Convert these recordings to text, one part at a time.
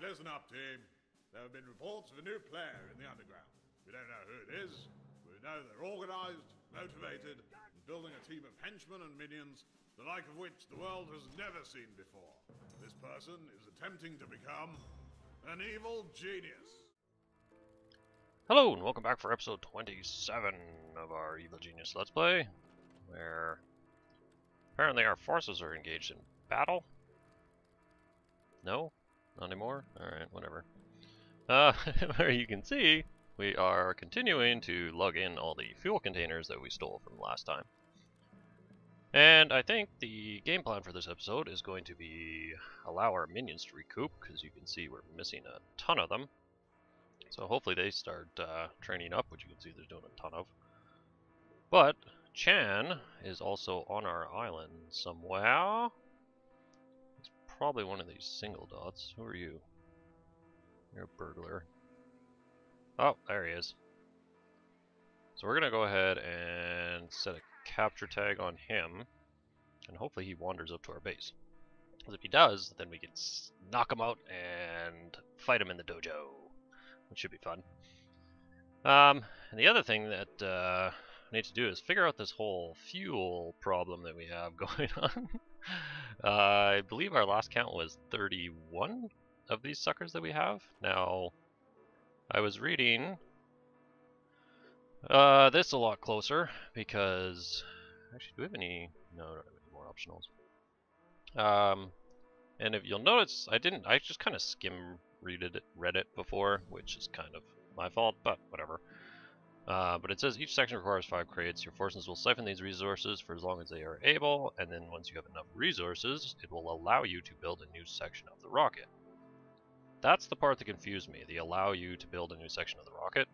listen up, team. There have been reports of a new player in the underground. We don't know who it is. We know they're organized, motivated, and building a team of henchmen and minions, the like of which the world has never seen before. This person is attempting to become an evil genius. Hello, and welcome back for episode 27 of our Evil Genius Let's Play, where apparently our forces are engaged in battle. No? Not anymore? Alright, whatever. Uh, where you can see, we are continuing to lug in all the fuel containers that we stole from last time. And I think the game plan for this episode is going to be allow our minions to recoup, because you can see we're missing a ton of them. So hopefully they start uh, training up, which you can see they're doing a ton of. But Chan is also on our island somewhere. Probably one of these single dots. Who are you? You're a burglar. Oh, there he is. So we're going to go ahead and set a capture tag on him. And hopefully he wanders up to our base. Because if he does, then we can knock him out and fight him in the dojo which should be fun. Um, and the other thing that uh, need to do is figure out this whole fuel problem that we have going on. uh, I believe our last count was 31 of these suckers that we have. Now, I was reading uh, this a lot closer because actually, do we have any? No, don't have any more optionals. Um, and if you'll notice, I didn't. I just kind of skim read it, read it before, which is kind of my fault, but whatever. Uh, but it says each section requires five crates. Your forces will siphon these resources for as long as they are able, and then once you have enough resources, it will allow you to build a new section of the rocket. That's the part that confused me, the allow you to build a new section of the rocket,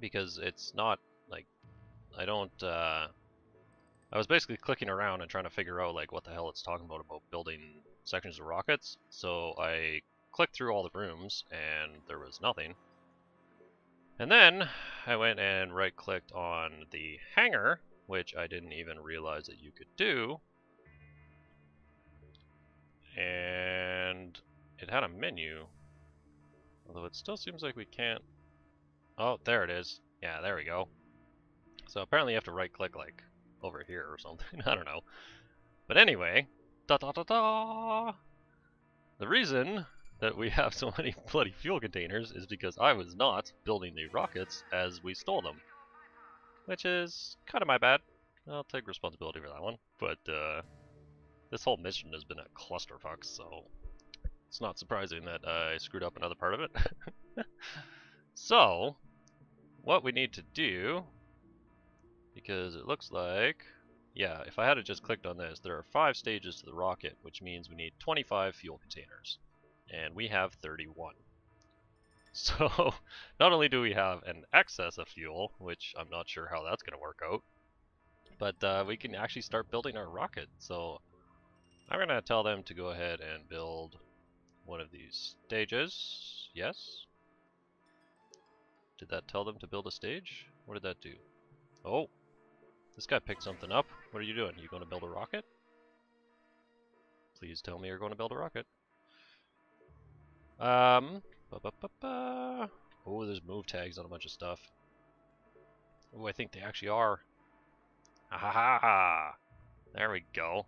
because it's not, like, I don't, uh, I was basically clicking around and trying to figure out, like, what the hell it's talking about about building sections of rockets, so I clicked through all the rooms and there was nothing. And then I went and right clicked on the hangar, which I didn't even realize that you could do. And it had a menu, although it still seems like we can't. Oh, there it is. Yeah, there we go. So apparently you have to right click like over here or something. I don't know. But anyway, da da da da. The reason that we have so many bloody fuel containers is because I was not building the rockets as we stole them. Which is kind of my bad. I'll take responsibility for that one. But uh, this whole mission has been a clusterfuck, so it's not surprising that I screwed up another part of it. so, what we need to do, because it looks like, yeah, if I had just clicked on this, there are five stages to the rocket, which means we need 25 fuel containers and we have 31. So, not only do we have an excess of fuel, which I'm not sure how that's going to work out, but uh, we can actually start building our rocket. So, I'm going to tell them to go ahead and build one of these stages. Yes? Did that tell them to build a stage? What did that do? Oh, this guy picked something up. What are you doing? You going to build a rocket? Please tell me you're going to build a rocket. Um, oh, there's move tags on a bunch of stuff. Oh, I think they actually are. Ha ha ha! There we go.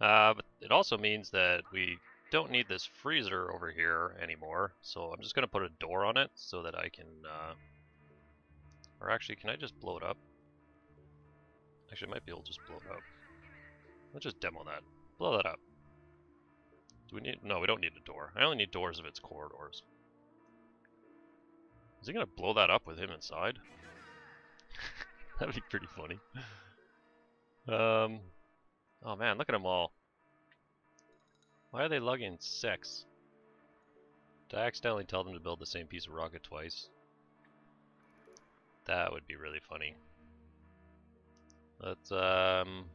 Uh, but it also means that we don't need this freezer over here anymore, so I'm just going to put a door on it so that I can, uh, or actually, can I just blow it up? Actually, I might be able to just blow it up. Let's just demo that. Blow that up. Do we need... No, we don't need a door. I only need doors if it's corridors. Is he gonna blow that up with him inside? That'd be pretty funny. Um... Oh man, look at them all. Why are they lugging six? Did I accidentally tell them to build the same piece of rocket twice? That would be really funny. Let's, um...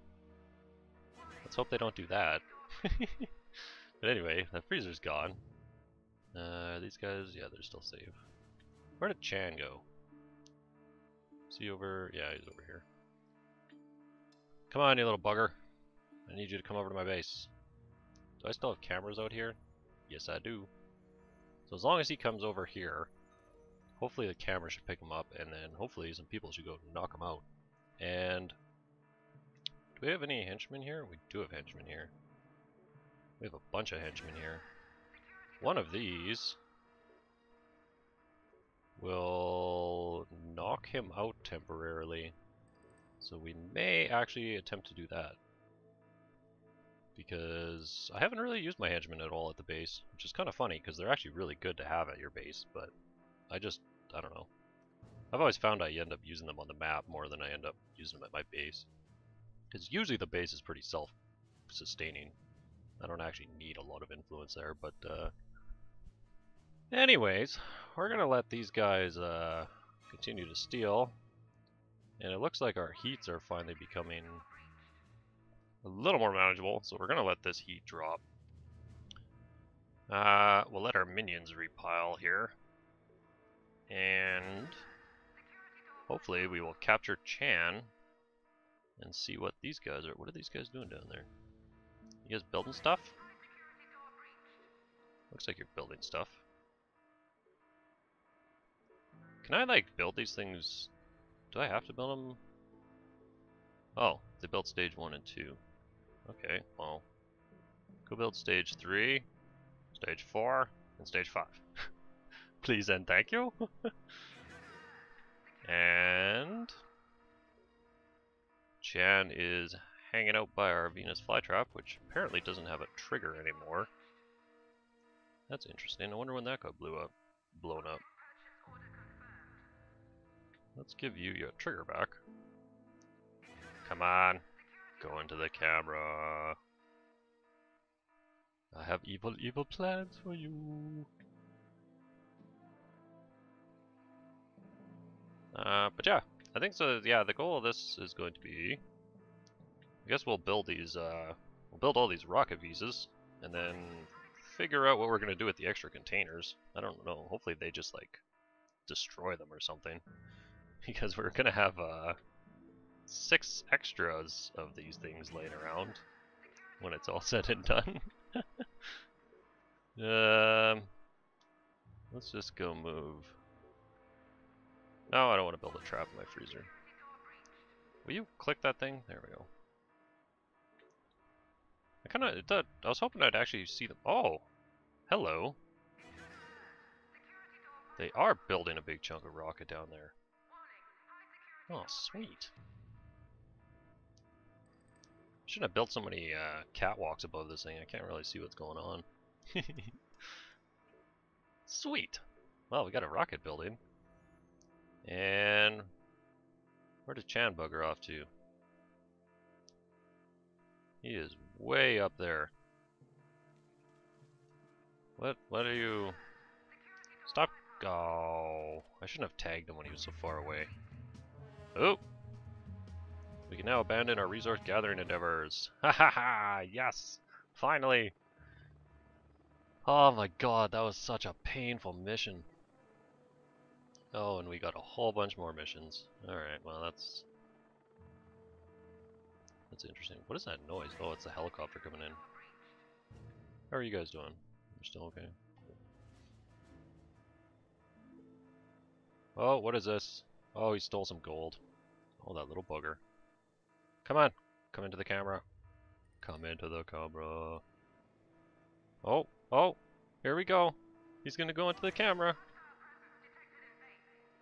Let's hope they don't do that. But anyway, the freezer's gone. Uh, these guys, yeah, they're still safe. Where did Chan go? Is he over? Yeah, he's over here. Come on, you little bugger. I need you to come over to my base. Do I still have cameras out here? Yes, I do. So as long as he comes over here, hopefully the camera should pick him up, and then hopefully some people should go knock him out. And do we have any henchmen here? We do have henchmen here. We have a bunch of henchmen here. One of these will knock him out temporarily. So we may actually attempt to do that. Because I haven't really used my henchmen at all at the base, which is kind of funny because they're actually really good to have at your base, but I just, I don't know. I've always found I end up using them on the map more than I end up using them at my base. Because usually the base is pretty self-sustaining. I don't actually need a lot of influence there, but uh, anyways, we're gonna let these guys uh, continue to steal, and it looks like our heats are finally becoming a little more manageable, so we're gonna let this heat drop. Uh, we'll let our minions repile here, and hopefully we will capture Chan and see what these guys are. What are these guys doing down there? You guys building stuff? Looks like you're building stuff. Can I, like, build these things? Do I have to build them? Oh, they built stage 1 and 2. Okay, well. Go build stage 3, stage 4, and stage 5. Please and thank you. and... Chan is hanging out by our Venus flytrap, which apparently doesn't have a trigger anymore. That's interesting. I wonder when that got blew up, blown up. Let's give you your trigger back. Come on, go into the camera. I have evil, evil plans for you. Uh, but yeah, I think so. Yeah, the goal of this is going to be I guess we'll build these, uh, we'll build all these rocket visas, and then figure out what we're to do with the extra containers. I don't know, hopefully they just, like, destroy them or something. Because we're to have, uh, six extras of these things laying around when it's all said and done. um, let's just go move. No, I don't want to build a trap in my freezer. Will you click that thing? There we go. I kind of, I was hoping I'd actually see them. Oh, hello. They are building a big chunk of rocket down there. Oh, sweet. Shouldn't have built so many uh, catwalks above this thing. I can't really see what's going on. sweet. Well, we got a rocket building. And where does Chan bugger off to? He is way up there. What, what are you... Stop. Oh, I shouldn't have tagged him when he was so far away. Oh! We can now abandon our resource gathering endeavors. Ha ha ha! Yes! Finally! Oh my god, that was such a painful mission. Oh, and we got a whole bunch more missions. Alright, well that's that's interesting. What is that noise? Oh, it's a helicopter coming in. How are you guys doing? You're still okay? Oh, what is this? Oh, he stole some gold. Oh, that little bugger. Come on! Come into the camera. Come into the camera. Oh, oh! Here we go! He's gonna go into the camera!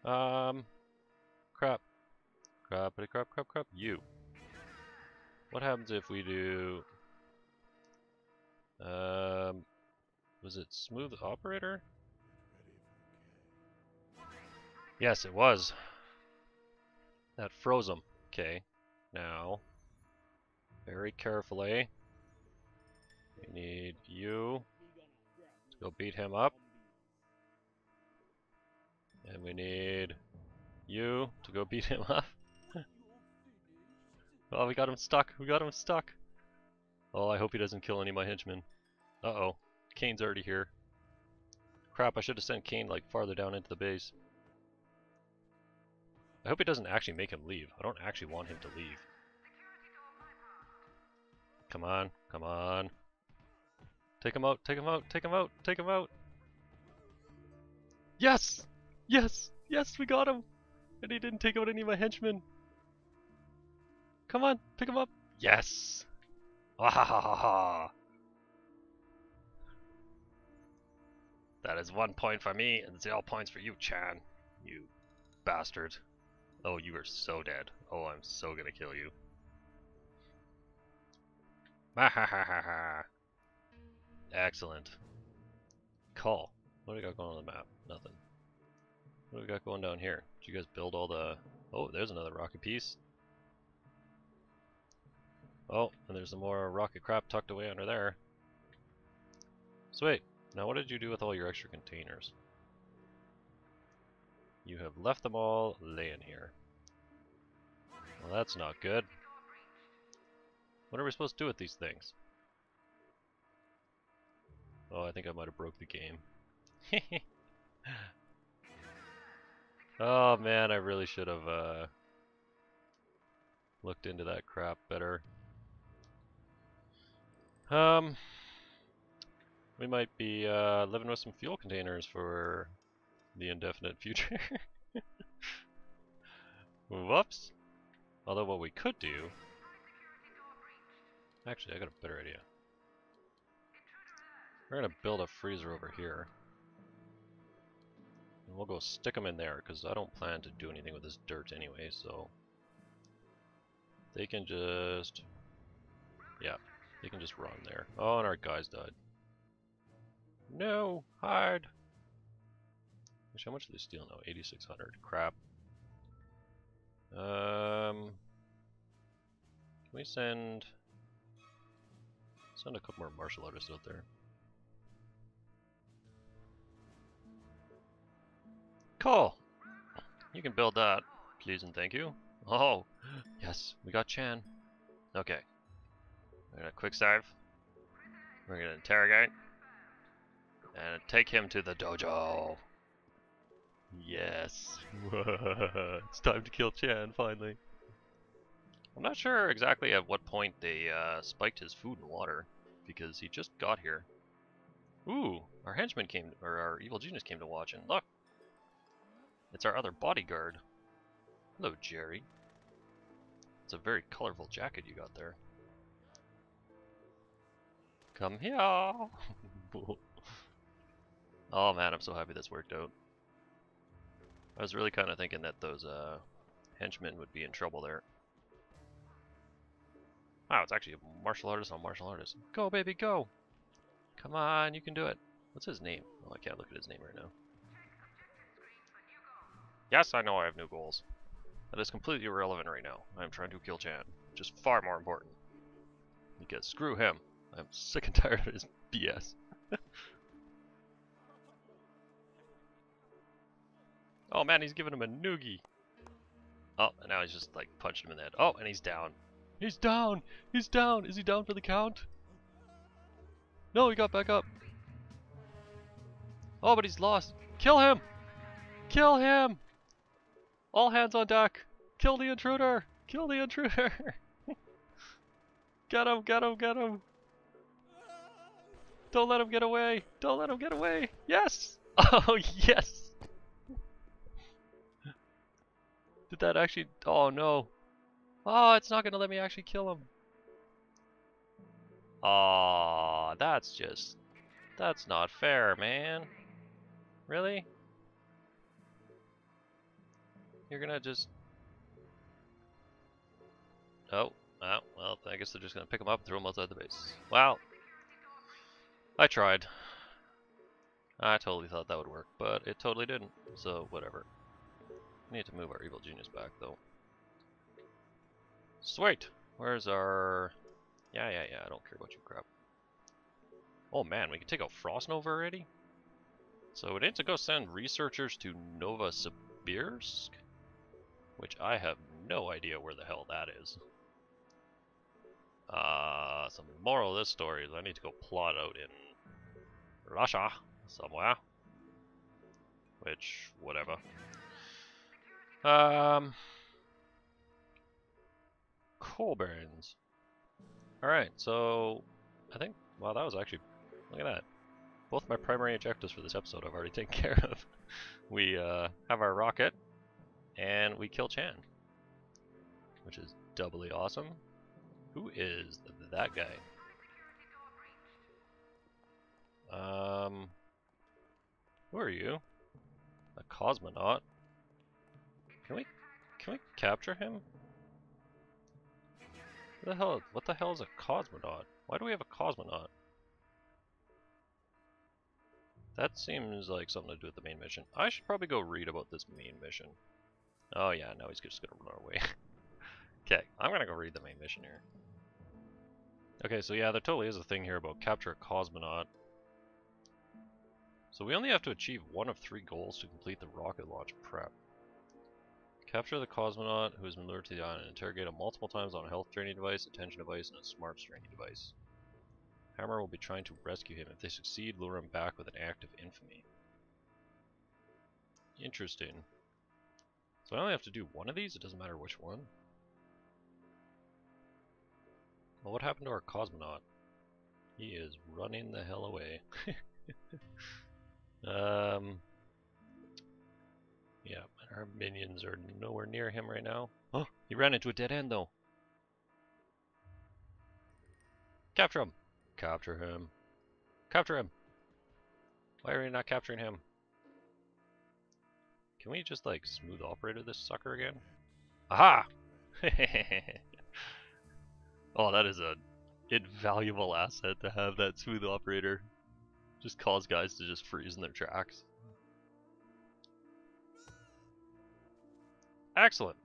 Um... Crap. Crappity crap crap crap. You. What happens if we do... Um, was it smooth operator? Yes, it was. That froze him. Okay, now, very carefully, we need you to go beat him up. And we need you to go beat him up. Oh, we got him stuck. We got him stuck. Oh, I hope he doesn't kill any of my henchmen. Uh-oh. Kane's already here. Crap, I should have sent Kane, like, farther down into the base. I hope he doesn't actually make him leave. I don't actually want him to leave. Come on, come on. Take him out, take him out, take him out, take him out! Yes! Yes! Yes, we got him! And he didn't take out any of my henchmen. Come on, pick him up. Yes! Wahahaha! That is one point for me and zero points for you, Chan. You bastard. Oh, you are so dead. Oh, I'm so gonna kill you. Excellent. Call. What do we got going on the map? Nothing. What do we got going down here? Did you guys build all the... Oh, there's another rocket piece. Oh, and there's some more rocket crap tucked away under there. Sweet. Now what did you do with all your extra containers? You have left them all laying here. Well, that's not good. What are we supposed to do with these things? Oh, I think I might have broke the game. oh man, I really should have uh, looked into that crap better. Um, we might be uh, living with some fuel containers for the indefinite future. Whoops. Although what we could do... Actually, I got a better idea. We're to build a freezer over here. And we'll go stick them in there, because I don't plan to do anything with this dirt anyway, so... They can just... Yeah, they can just run there. Oh, and our guys died. No! Hide! Which, how much did they steal now? 8,600. Crap. Um... Can we send... Send a couple more martial artists out there. Cool! You can build that, please and thank you. Oh, yes, we got Chan. Okay. We're gonna quick save. We're gonna interrogate. And take him to the dojo. Yes. it's time to kill Chan, finally. I'm not sure exactly at what point they uh, spiked his food and water, because he just got here. Ooh, our henchman came, or our evil genius came to watch, and look! It's our other bodyguard. Hello, Jerry. It's a very colorful jacket you got there. Come here! oh man, I'm so happy this worked out. I was really kind of thinking that those uh, henchmen would be in trouble there. Wow, it's actually a martial artist on martial artist. Go, baby, go! Come on, you can do it. What's his name? Oh, I can't look at his name right now. Yes, I know I have new goals. That is completely irrelevant right now. I am trying to kill Chan, which is far more important. Because screw him. I'm sick and tired of his BS. oh man, he's giving him a noogie. Oh, and now he's just like punched him in the head. Oh, and he's down. He's down! He's down! Is he down for the count? No, he got back up. Oh, but he's lost. Kill him! Kill him! All hands on deck! Kill the intruder! Kill the intruder! get him, get him, get him! Don't let him get away! Don't let him get away! Yes! Oh, yes! Did that actually... Oh, no. Oh, it's not going to let me actually kill him. Oh, that's just... That's not fair, man. Really? You're gonna just... Oh, oh, well, I guess they're just gonna pick him up and throw him outside the base. Well, I tried. I totally thought that would work, but it totally didn't, so whatever. We need to move our evil genius back, though. Sweet! Where's our... Yeah, yeah, yeah, I don't care about you crap. Oh man, we can take out Frost Nova already? So we need to go send researchers to Nova Novosibirsk? Which I have no idea where the hell that is. Uh, some moral of this story is I need to go plot out in Russia somewhere. Which, whatever. Um, coal Alright, so I think, wow, that was actually, look at that. both my primary objectives for this episode I've already taken care of. We uh, have our rocket, and we kill Chan, which is doubly awesome. Who is that guy? Um, who are you? A cosmonaut? Can we, can we capture him? What the hell? What the hell is a cosmonaut? Why do we have a cosmonaut? That seems like something to do with the main mission. I should probably go read about this main mission. Oh yeah, no, he's just gonna run away. okay, I'm gonna go read the main mission here. Okay, so yeah, there totally is a thing here about capture a cosmonaut. So we only have to achieve one of three goals to complete the rocket launch prep. Capture the cosmonaut who has been lured to the island and interrogate him multiple times on a health draining device, attention device, and a smart training device. Hammer will be trying to rescue him. If they succeed, lure him back with an act of infamy. Interesting. So I only have to do one of these? It doesn't matter which one? Well, what happened to our cosmonaut? He is running the hell away. um, yeah, our minions are nowhere near him right now. Oh, he ran into a dead end though. Capture him. Capture him. Capture him. Why are we not capturing him? Can we just like smooth operator this sucker again? Aha! oh, that is a invaluable asset to have that smooth operator. Just cause guys to just freeze in their tracks. Excellent.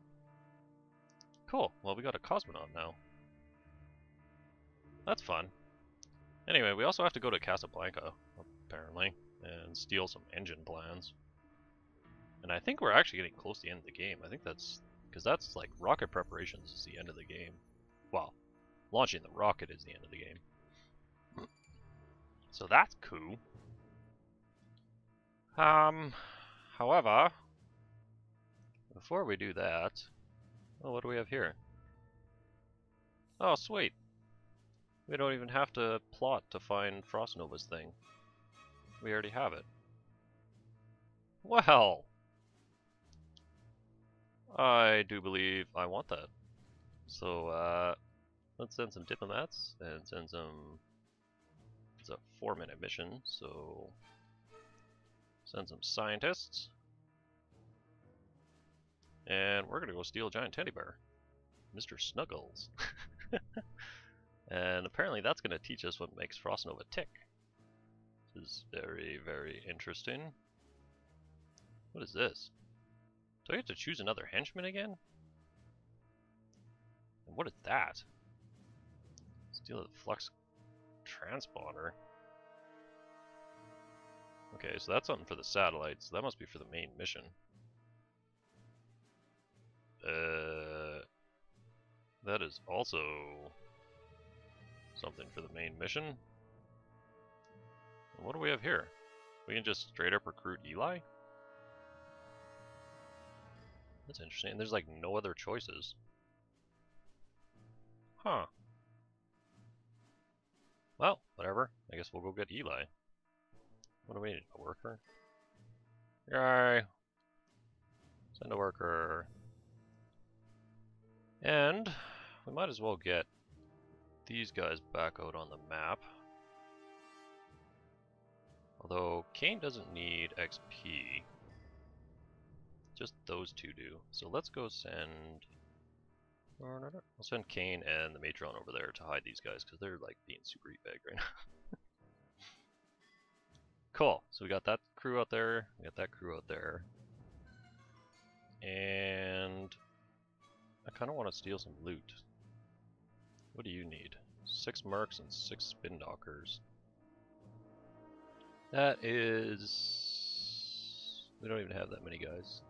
Cool. Well, we got a cosmonaut now. That's fun. Anyway, we also have to go to Casablanca, apparently, and steal some engine plans. And I think we're actually getting close to the end of the game. I think that's... Because that's like rocket preparations is the end of the game. Well, launching the rocket is the end of the game. So that's cool. Um, however, before we do that, oh, what do we have here? Oh, sweet. We don't even have to plot to find Frostnova's thing. We already have it. Well! I do believe I want that. So, uh, let's send some diplomats and send some... It's a four minute mission, so... Send some scientists. And we're gonna go steal a giant teddy bear. Mr. Snuggles. And apparently that's to teach us what makes Frostnova tick. This is very, very interesting. What is this? Do I have to choose another henchman again? And what is that? Steal the flux transponder. Okay, so that's something for the satellites. That must be for the main mission. Uh, that is also something for the main mission. And what do we have here? We can just straight up recruit Eli? That's interesting. And there's like no other choices. Huh. Whatever. I guess we'll go get Eli. What do we need? A worker? Yay! Send a worker. And we might as well get these guys back out on the map. Although Kane doesn't need XP. Just those two do. So let's go send... I'll send Kane and the Matron over there to hide these guys because they're like being super big right now. cool. So we got that crew out there. We got that crew out there. And I kind of want to steal some loot. What do you need? Six mercs and six spin doctors. That is... We don't even have that many guys.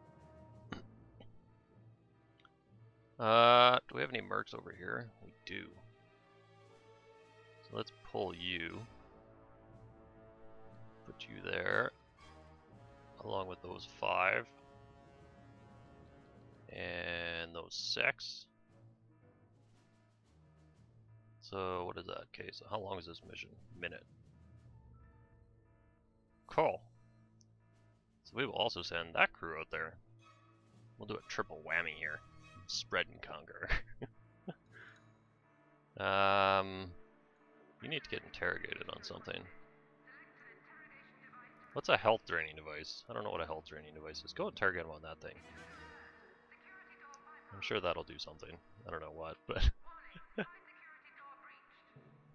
Uh, do we have any mercs over here? We do. So let's pull you. Put you there. Along with those five. And those six. So what is that? Okay, so how long is this mission? Minute. Cool. So we will also send that crew out there. We'll do a triple whammy here. Spread and conquer. um, you need to get interrogated on something. What's a health draining device? I don't know what a health draining device is. Go interrogate him on that thing. I'm sure that'll do something. I don't know what, but...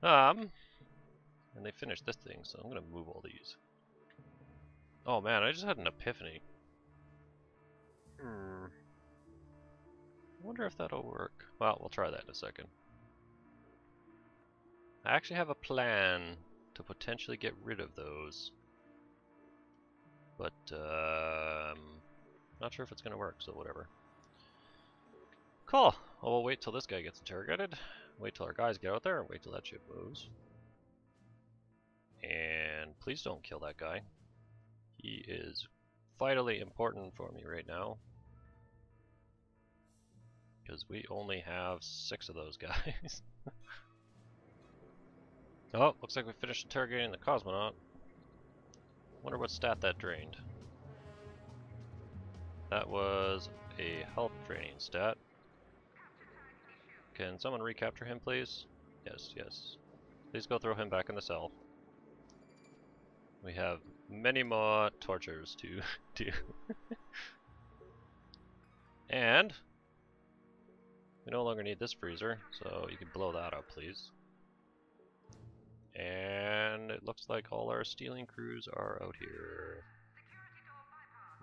um, and they finished this thing, so I'm gonna move all these. Oh man, I just had an epiphany. Hmm. I wonder if that'll work. Well, we'll try that in a second. I actually have a plan to potentially get rid of those. But, um, not sure if it's going to work, so whatever. Cool. Well, we'll wait till this guy gets interrogated. Wait till our guys get out there, and wait till that ship moves. And please don't kill that guy. He is vitally important for me right now. Because we only have six of those guys. oh, looks like we finished interrogating the cosmonaut. Wonder what stat that drained. That was a health draining stat. Can someone recapture him, please? Yes, yes. Please go throw him back in the cell. We have many more tortures to do. and we no longer need this freezer, so you can blow that up, please. And it looks like all our stealing crews are out here.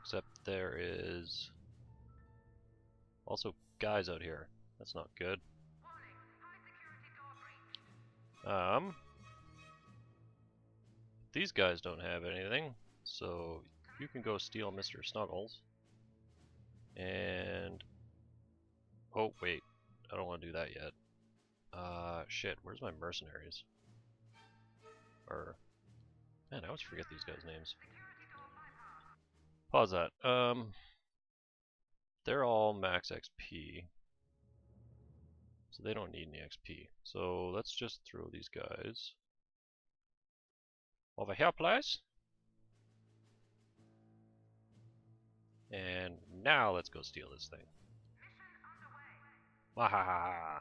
Except there is also guys out here. That's not good. Um, these guys don't have anything, so you can go steal Mr. Snuggles. And oh wait, I don't want to do that yet. Uh, shit, where's my mercenaries? Or, man, I always forget these guys' names. Pause that. Um, they're all max XP. So they don't need any XP. So let's just throw these guys over here, please. And now let's go steal this thing. Wahaha!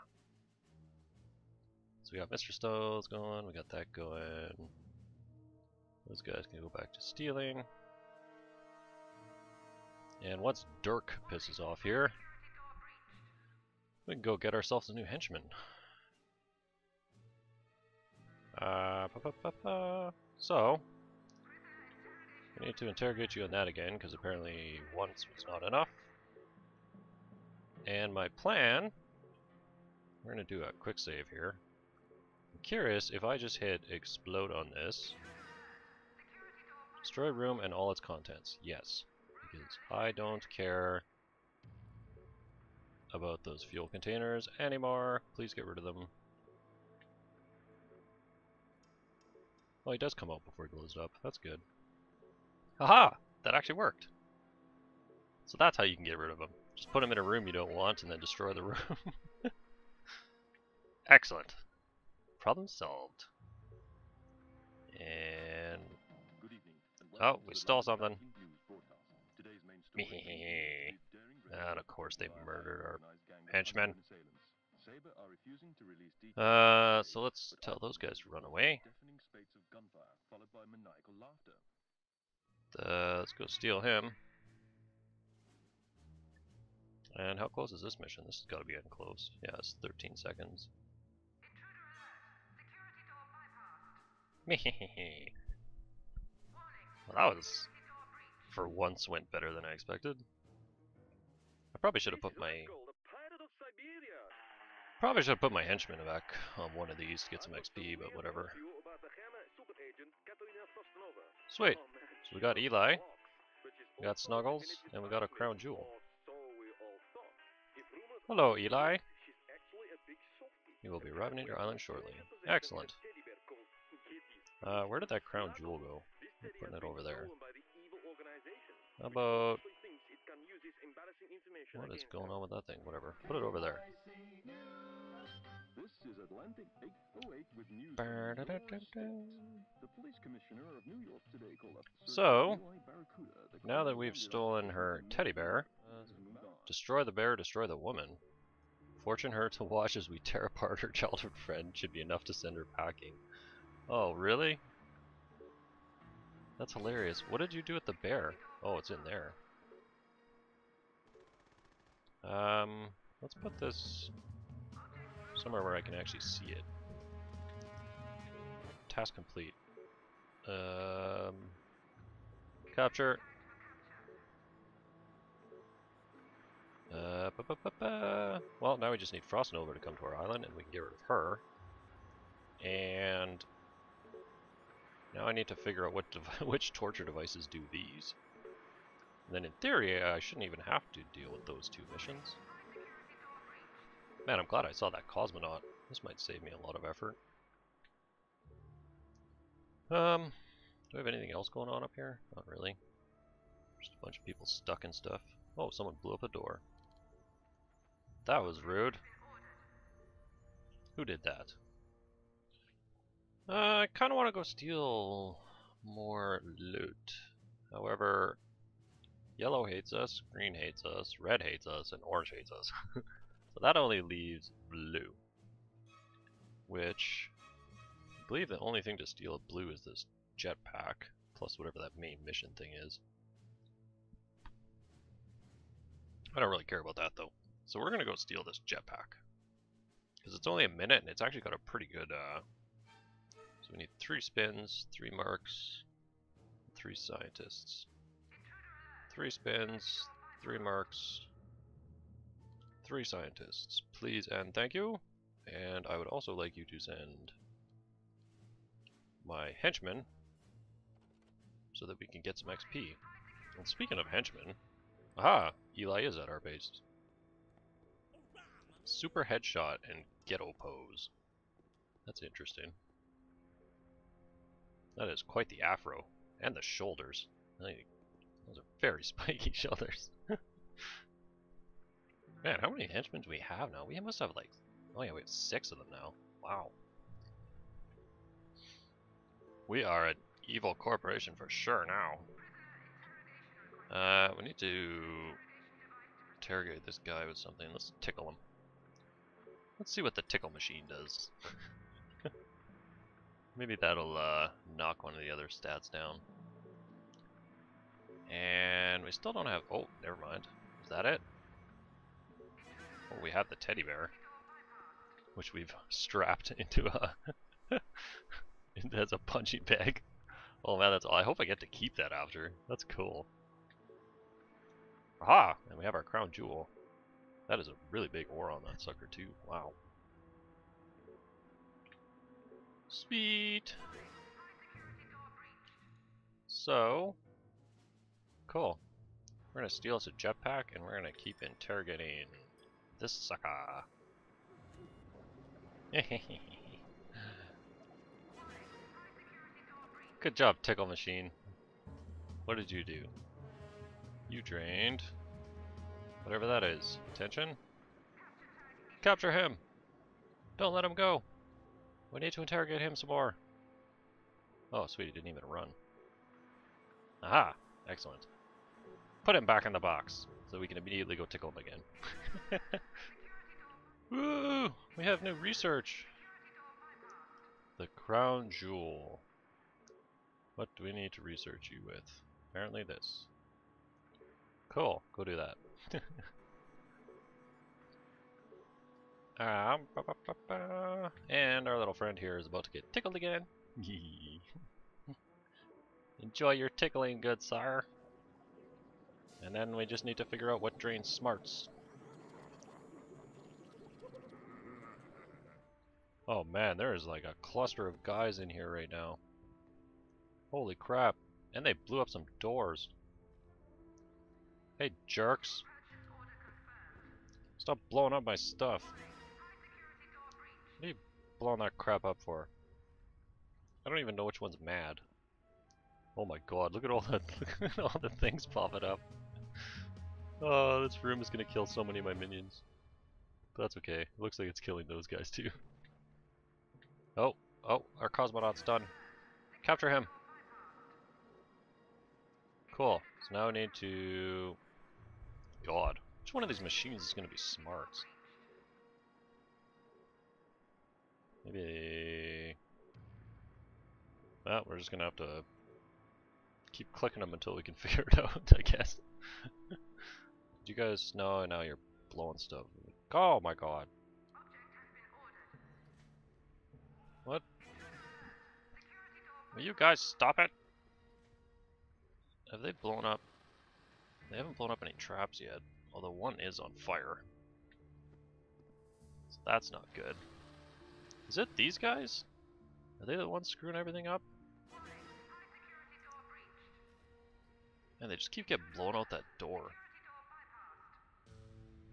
So we got Mr. Stones going, we got that going. Those guys can go back to stealing. And once Dirk pisses off here, we can go get ourselves a new henchman. Uh, pa -pa -pa so, we need to interrogate you on that again, because apparently once was not enough. And my plan, we're going to do a quick save here. I'm curious if I just hit explode on this. Destroy room and all its contents. Yes, because I don't care about those fuel containers anymore. Please get rid of them. Oh, he does come out before he blows up. That's good. Haha! That actually worked. So that's how you can get rid of them. Just put them in a room you don't want and then destroy the room. Excellent. Problem solved. And... Oh, we stole something. and of course they murdered our henchmen. Uh, so let's tell those guys to run away. Uh, let's go steal him. And how close is this mission? This has got to be getting close. Yeah, it's 13 seconds. well, that was, for once, went better than I expected. I probably should have put my Probably should have put my henchman back on one of these to get some XP, but whatever. Sweet. So we got Eli, we got Snuggles, and we got a crown jewel. Hello, Eli. You will be arriving at your island shortly. Excellent. Uh, where did that crown jewel go? I'm putting it over there. How about What is going on with that thing? Whatever. Put it over there. This is Atlantic 808 with news. The police commissioner of New York today called up So, Barracuda, Now that we've stolen her teddy bear, has destroy the bear, destroy the woman. Fortune her to watch as we tear apart her childhood friend should be enough to send her packing. Oh, really? That's hilarious. What did you do with the bear? Oh, it's in there. Um, let's put this somewhere where I can actually see it. Task complete. Um, capture. Uh, ba -ba -ba. Well, now we just need Frost Nova to come to our island, and we can get rid of her. And now I need to figure out what which torture devices do these. And then in theory, I shouldn't even have to deal with those two missions. Man, I'm glad I saw that cosmonaut. This might save me a lot of effort. Um, do I have anything else going on up here? Not really. Just a bunch of people stuck in stuff. Oh, someone blew up a door. That was rude. Who did that? Uh, I kind of want to go steal more loot. However, yellow hates us, green hates us, red hates us, and orange hates us. so that only leaves blue. Which, I believe the only thing to steal of blue is this jetpack, plus whatever that main mission thing is. I don't really care about that though. So we're gonna go steal this jetpack. Because it's only a minute and it's actually got a pretty good uh so we need three spins, three marks, three scientists. Three spins, three marks, three scientists. Please and thank you. And I would also like you to send my henchmen so that we can get some XP. And speaking of henchmen, aha, Eli is at our base. Super headshot and ghetto pose. That's interesting. That is quite the afro. And the shoulders. Those are very spiky shoulders. Man, how many henchmen do we have now? We must have like, oh yeah, we have six of them now. Wow. We are an evil corporation for sure now. Uh, we need to interrogate this guy with something. Let's tickle him. Let's see what the tickle machine does. Maybe that'll uh, knock one of the other stats down. And we still don't have. Oh, never mind. Is that it? Oh, we have the teddy bear, which we've strapped into a as a punching bag. Oh man, that's. All. I hope I get to keep that after. That's cool. Aha! And we have our crown jewel. That is a really big ore on that sucker too. Wow. Sweet. So, cool. We're gonna steal us a jetpack, and we're gonna keep interrogating this sucker. Good job, Tickle Machine. What did you do? You drained whatever that is. Attention. Capture him! Don't let him go! We need to interrogate him some more. Oh, sweet, he didn't even run. Aha! Excellent. Put him back in the box, so we can immediately go tickle him again. Woo! We have new research! The crown jewel. What do we need to research you with? Apparently this. Cool, go do that. Um, ba -ba -ba -ba. And our little friend here is about to get tickled again. Enjoy your tickling, good sire. And then we just need to figure out what drains smarts. Oh man, there is like a cluster of guys in here right now. Holy crap. And they blew up some doors. Hey, jerks. Stop blowing up my stuff. Blowing that crap up for? I don't even know which one's mad. Oh my god, look at all the look at all the things popping up. Oh, this room is gonna kill so many of my minions. But that's okay. It looks like it's killing those guys too. Oh, oh, our cosmonaut's done. Capture him. Cool. So now we need to... God. Which one of these machines is gonna be smart? Maybe... Well, we're just gonna have to keep clicking them until we can figure it out, I guess. You guys know? Now you're blowing stuff. Oh my god. What? Will you guys stop it? Have they blown up? They haven't blown up any traps yet, although one is on fire. So that's not good. Is it these guys? Are they the ones screwing everything up? And they just keep getting blown out that door.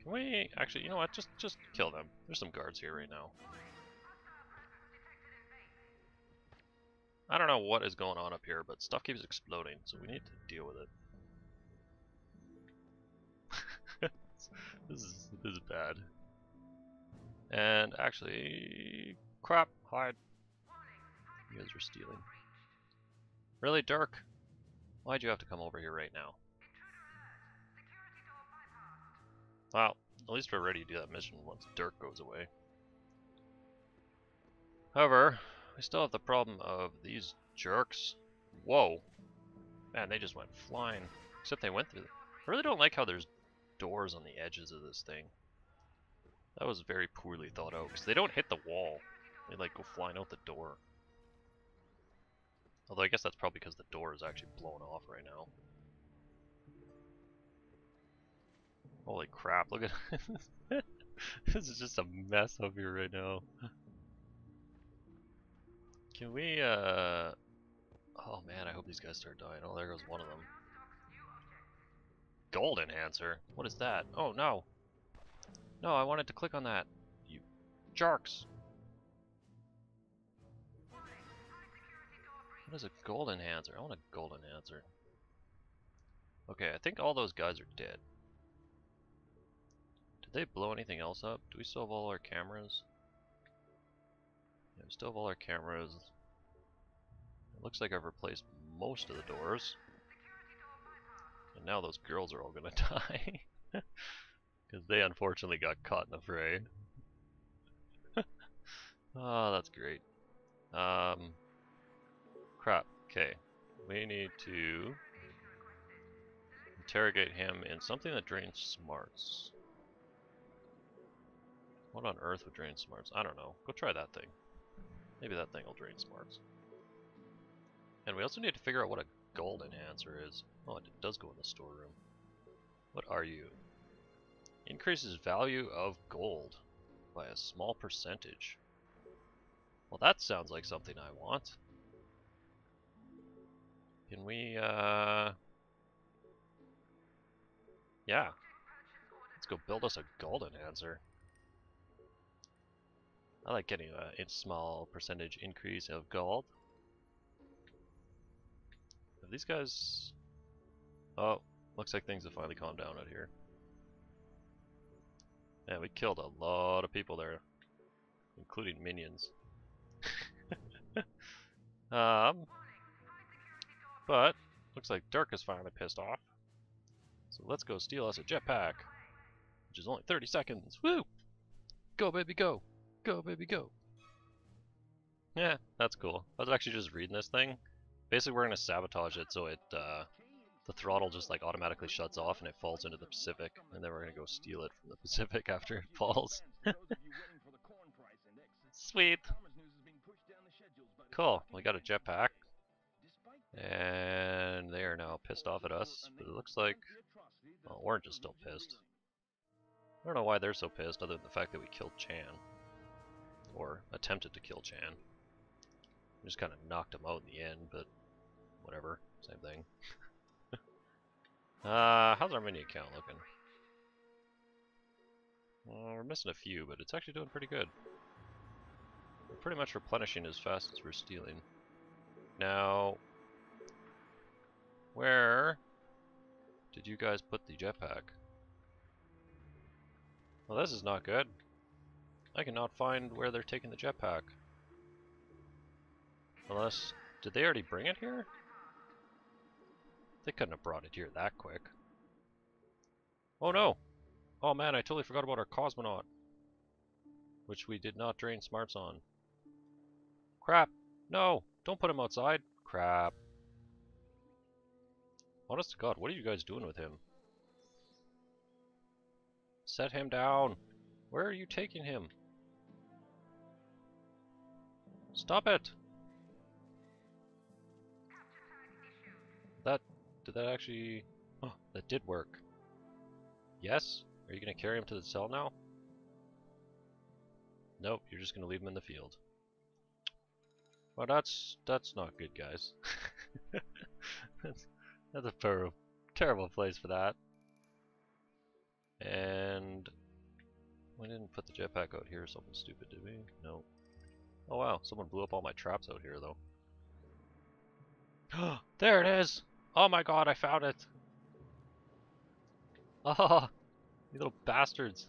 Can we actually? You know what? Just just kill them. There's some guards here right now. I don't know what is going on up here, but stuff keeps exploding, so we need to deal with it. this is this is bad. And actually, crap, hide. You guys are stealing. Really, Dirk? Why'd you have to come over here right now? Well, at least we're ready to do that mission once Dirk goes away. However, we still have the problem of these jerks. Whoa. Man, they just went flying. Except they went through. I really don't like how there's doors on the edges of this thing. That was very poorly thought out, because they don't hit the wall. They like go flying out the door. Although I guess that's probably because the door is actually blown off right now. Holy crap, look at this This is just a mess up here right now. Can we, uh... Oh man, I hope these guys start dying. Oh, there goes one of them. Gold enhancer? What is that? Oh, no. No, I wanted to click on that. You jerks. Is a? I want a Golden enhancer. Okay, I think all those guys are dead. Did they blow anything else up? Do we still have all our cameras? Yeah, we still have all our cameras. It looks like I've replaced most of the doors. And now those girls are all gonna die. Because they unfortunately got caught in the fray. oh, that's great. Um, crap. Okay. We need to interrogate him in something that drains smarts. What on earth would drain smarts? I don't know. Go try that thing. Maybe that thing will drain smarts. And we also need to figure out what a gold enhancer is. Oh, it does go in the storeroom. What are you? Increases value of gold by a small percentage. Well, that sounds like something I want. Can we, uh... Yeah. Let's go build us a gold enhancer. I like getting a, small percentage increase of gold. Have these guys... Oh, looks like things have finally calmed down out here. Yeah, we killed a lot of people there, including minions. um, but looks like Dirk is finally pissed off. So let's go steal us a jetpack, which is only 30 seconds. Woo! Go, baby, go! Go, baby, go! Yeah, that's cool. I was actually just reading this thing. Basically, we're gonna sabotage it so it, uh, the throttle just like automatically shuts off and it falls into the Pacific, and then we're gonna go steal it from the Pacific after it falls. Sweet. Cool. We got a jetpack, and they are now pissed off at us. But it looks like well, Orange is still pissed. I don't know why they're so pissed, other than the fact that we killed Chan, or attempted to kill Chan. We just kind of knocked him out in the end, but whatever, same thing. Uh, how's our mini account looking? Well, we're missing a few, but it's actually doing pretty good. We're pretty much replenishing as fast as we're stealing. Now, where did you guys put the jetpack? Well, this is not good. I cannot find where they're taking the jetpack. Unless, did they already bring it here? They couldn't have brought it here that quick. Oh no! Oh man, I totally forgot about our cosmonaut. Which we did not drain smarts on. Crap! No! Don't put him outside! Crap. Honest to God, what are you guys doing with him? Set him down! Where are you taking him? Stop it! That, did that actually, oh, that did work. Yes? Are you gonna carry him to the cell now? Nope, you're just gonna leave him in the field. Well, that's, that's not good, guys. that's, that's a ter terrible place for that. And we didn't put the jetpack out here something stupid, did we? No. Oh wow, someone blew up all my traps out here though. there it is! Oh my god, I found it! Oh, you little bastards.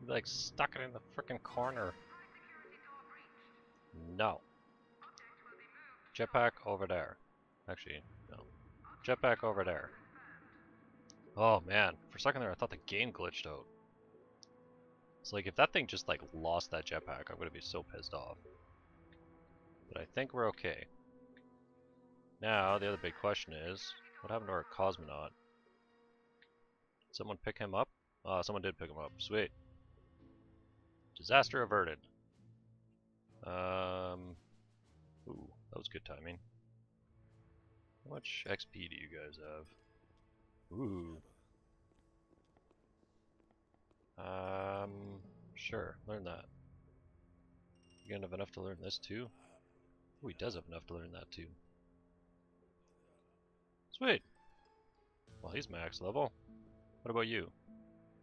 You like stuck it in the frickin' corner. No. Jetpack over there. Actually. Jetpack over there. Oh man, for a second there I thought the game glitched out. It's like if that thing just like lost that jetpack, I'm gonna be so pissed off. But I think we're okay. Now, the other big question is, what happened to our cosmonaut? Did someone pick him up? Oh, someone did pick him up. Sweet. Disaster averted. Um, ooh, that was good timing. How much XP do you guys have? Ooh. Um, sure, learn that. You gonna have enough to learn this too? Ooh, he does have enough to learn that too. Sweet! Well, he's max level. What about you?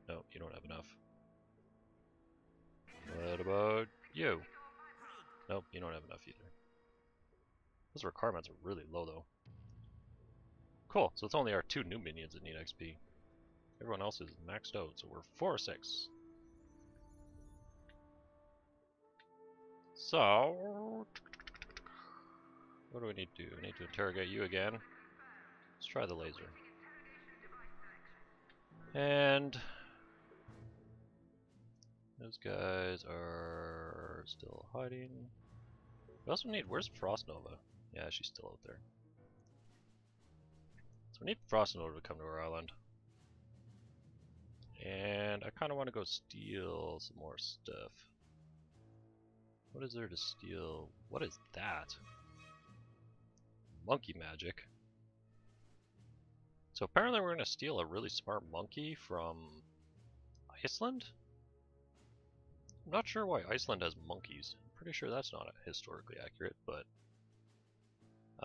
No, you don't have enough. What about you? Nope, you don't have enough either. Those requirements are really low though. Cool, so it's only our two new minions that need XP. Everyone else is maxed out, so we're 4 or 6. So... What do we need to do? We need to interrogate you again. Let's try the laser. And... Those guys are still hiding. We also need... Where's Frost Nova? Yeah, she's still out there. We need Frost Nova to come to our island. And I kind of want to go steal some more stuff. What is there to steal? What is that? Monkey magic. So apparently we're going to steal a really smart monkey from Iceland? I'm not sure why Iceland has monkeys. I'm pretty sure that's not historically accurate, but...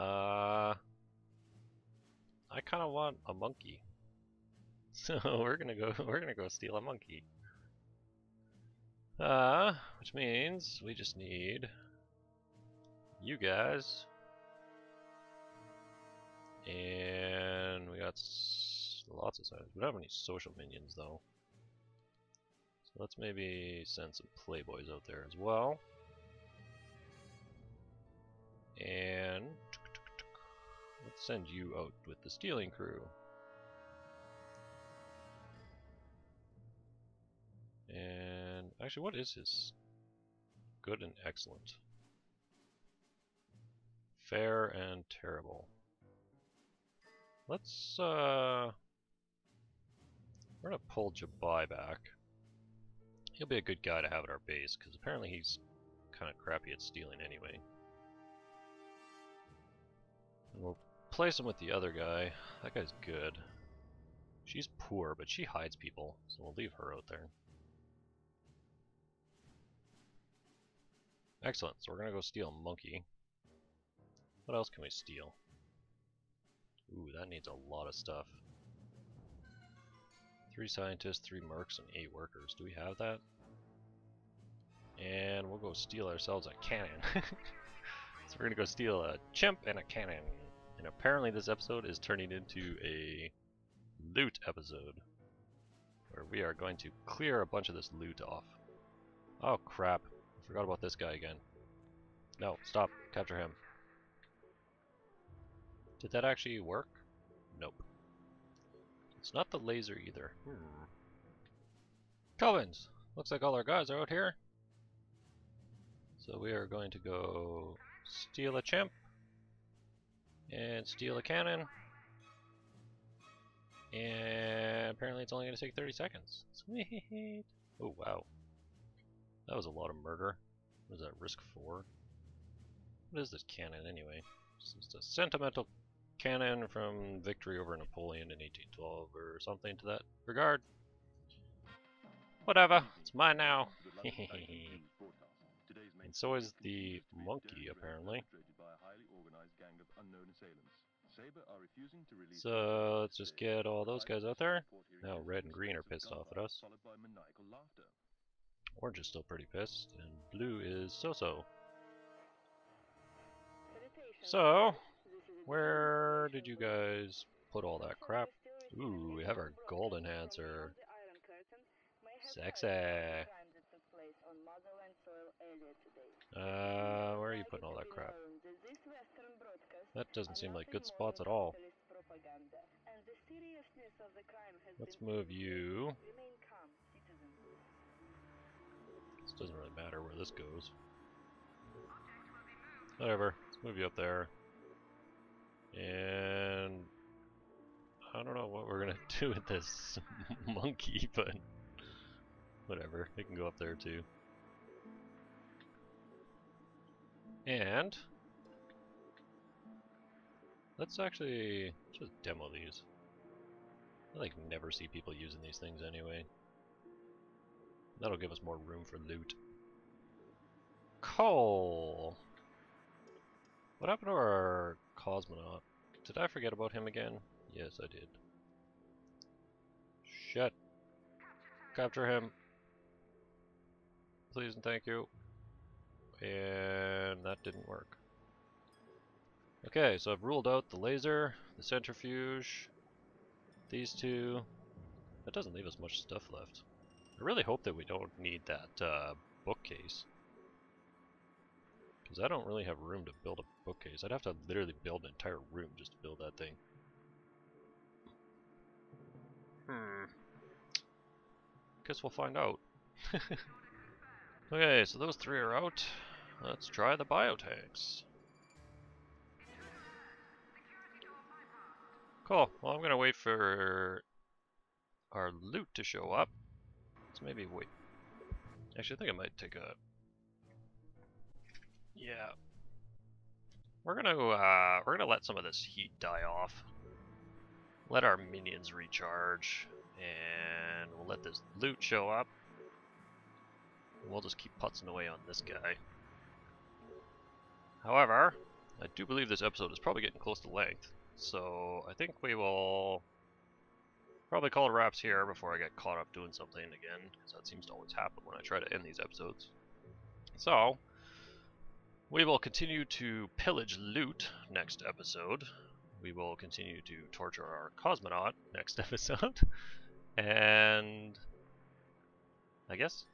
Uh... I kind of want a monkey. So we're gonna go we're gonna go steal a monkey. Uh, which means we just need you guys. And we got lots of signs. We don't have any social minions though. So let's maybe send some playboys out there as well. And let's send you out with the stealing crew. And actually, what is his? Good and excellent. Fair and terrible. Let's, uh... We're gonna pull Jubei back. He'll be a good guy to have at our base, because apparently he's kind of crappy at stealing anyway. And we'll place him with the other guy. That guy's good. She's poor, but she hides people, so we'll leave her out there. Excellent, so we're gonna go steal a monkey. What else can we steal? Ooh, that needs a lot of stuff. Three scientists, three mercs, and eight workers. Do we have that? And we'll go steal ourselves a cannon. so we're gonna go steal a chimp and a cannon. And apparently this episode is turning into a loot episode. where we are going to clear a bunch of this loot off. Oh crap, I forgot about this guy again. No, stop, capture him. Did that actually work? Nope. It's not the laser either. Hmm. Covens! Looks like all our guys are out here. So we are going to go steal a chimp and steal a cannon. And apparently it's only going to take 30 seconds. Sweet! Oh wow. That was a lot of murder. Was that risk 4? What is this cannon anyway? It's just a sentimental cannon from victory over Napoleon in 1812 or something to that regard. Whatever, it's mine now. and so is the monkey, apparently. So let's just get all those guys out there. Now red and green are pissed off at us. Orange is still pretty pissed, and blue is so-so. So, where did you guys put all that crap? Ooh, we have our gold enhancer. Sexy. Uh, where are you putting all that crap? That doesn't seem like good spots at all. Let's move you. This doesn't really matter where this goes. Whatever, let's move you up there. And I don't know what we're gonna do with this monkey, but whatever, it can go up there too. And let's actually just demo these. I like never see people using these things anyway. That'll give us more room for loot. Coal! What happened to our cosmonaut? Did I forget about him again? Yes, I did. Shit. Capture him. Please and thank you. And that didn't work. Okay, so I've ruled out the laser, the centrifuge, these two. That doesn't leave us much stuff left. I really hope that we don't need that uh, bookcase. Because I don't really have room to build a bookcase. I'd have to literally build an entire room just to build that thing. Hmm. Guess we'll find out. okay, so those three are out. Let's try the biotanks. Cool. Well, I'm gonna wait for our loot to show up. Let's maybe wait. Actually, I think I might take a. Yeah. We're gonna uh, we're gonna let some of this heat die off. Let our minions recharge, and we'll let this loot show up. We'll just keep putzing away on this guy. However, I do believe this episode is probably getting close to length, so I think we will probably call it wraps here before I get caught up doing something again, because that seems to always happen when I try to end these episodes. So, we will continue to pillage loot next episode. We will continue to torture our cosmonaut next episode. and I guess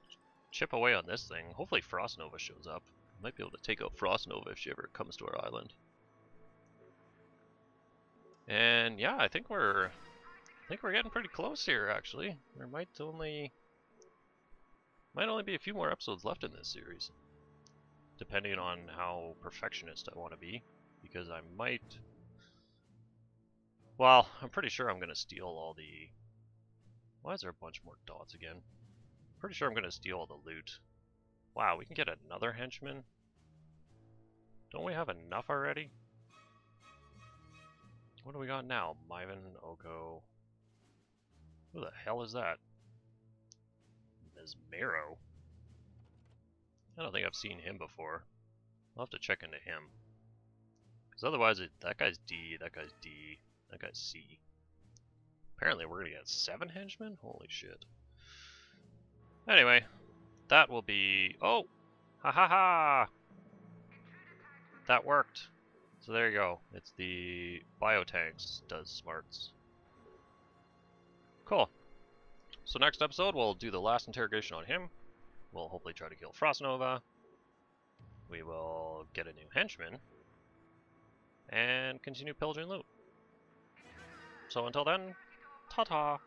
chip away on this thing. Hopefully Frost Nova shows up. Might be able to take out Frost Nova if she ever comes to our island. And yeah, I think we're I think we're getting pretty close here actually. There might only might only be a few more episodes left in this series. Depending on how perfectionist I want to be. Because I might Well, I'm pretty sure I'm gonna steal all the Why is there a bunch more dots again? Pretty sure I'm gonna steal all the loot. Wow, we can get another henchman? Don't we have enough already? What do we got now? Myvan, Oko. Who the hell is that? Mesmero? I don't think I've seen him before. I'll have to check into him. Because otherwise, it, that guy's D, that guy's D, that guy's C. Apparently we're gonna get seven henchmen? Holy shit. Anyway, that will be... Oh! Ha ha ha! That worked. So there you go. It's the biotanks does smarts. Cool. So next episode, we'll do the last interrogation on him. We'll hopefully try to kill Frostnova. We will get a new henchman. And continue pillaging loot. So until then, ta-ta!